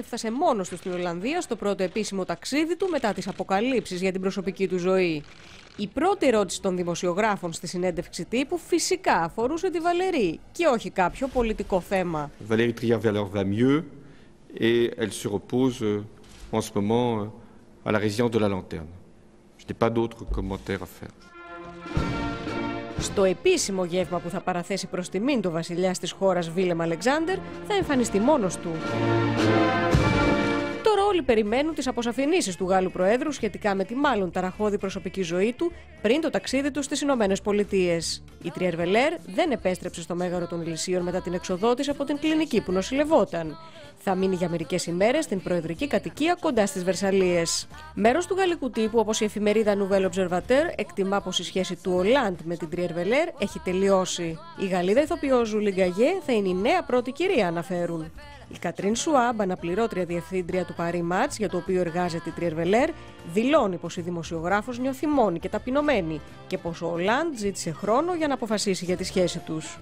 Έφτασε μόνος του στην Ολλανδία στο πρώτο επίσημο ταξίδι του μετά τις αποκαλύψεις για την προσωπική του ζωή. Η πρώτη ερώτηση των δημοσιογράφων στη συνέντευξη τύπου φυσικά αφορούσε τη Βαλερή και όχι κάποιο πολιτικό θέμα. Valérie Trier-Valeur va mieux et elle se repose euh, en ce moment euh, à la résidence de la Lanterne. Je n'ai pas d'autres commentaires à faire. Στο επίσημο γεύμα που θα παραθέσει προς τιμήν του βασιλιάς της χώρας Βίλεμ Αλεξάνδερ θα εμφανιστεί μόνος του. Τώρα όλοι περιμένουν τις αποσαφηνήσεις του Γάλλου Προέδρου σχετικά με τη μάλλον ταραχώδη προσωπική ζωή του πριν το ταξίδι του στις Ηνωμένες Πολιτείες. Η Τριερβελέρ δεν επέστρεψε στο Μέγαρο των Ηλυσίων μετά την εξοδό της από την κλινική που νοσηλευόταν. Θα μείνει για μερικές ημέρες στην προεδρική κατοικία κοντά στις Βερσαλίες. Μέρος του γαλλικού τύπου, όπως η εφημερίδα Nouvelle Observateur, εκτιμά πως η σχέση του Ολάντ με την Τριερβελέρ έχει τελειώσει. Η Γαλλίδα ηθοποιό Ζουλή Γκαγιέ θα είναι η νέα πρώτη κυρία, αναφέρουν. Η Κατρίν Σουάμπ, αναπληρώτρια διευθύντρια του Παρί Μάτς, για το οποίο εργάζεται η Τριερβελέρ, δηλώνει πως η δημοσιογράφος νιώθει μόνη και ταπεινωμένη και πως ο Ολάντ ζήτησε χρόνο για να αποφασίσει για τη σχέση τους.